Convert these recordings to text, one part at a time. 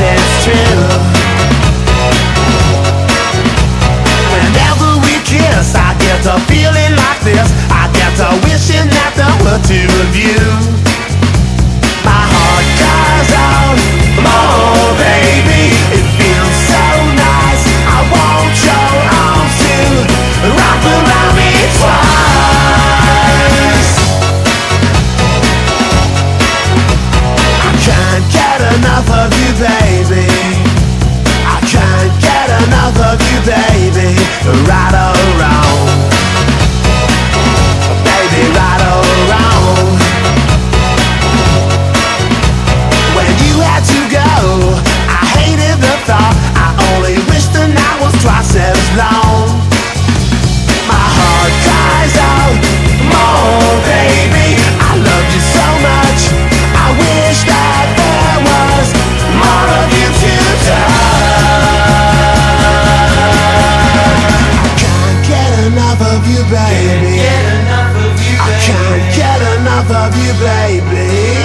it's true. off of you, baby.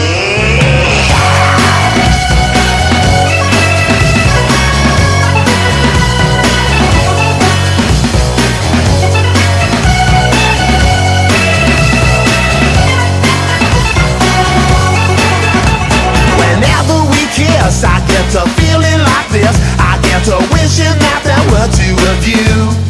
I get to feeling like this I get wishing that there were two of you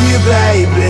enough of you, baby.